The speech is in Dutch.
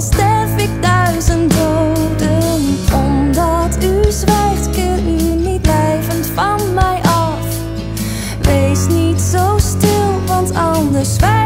al sterf ik duizend doden. Omdat u zwijgt, kun u niet blijvend van mij af. Wees niet zo stil, want anders zwijgt.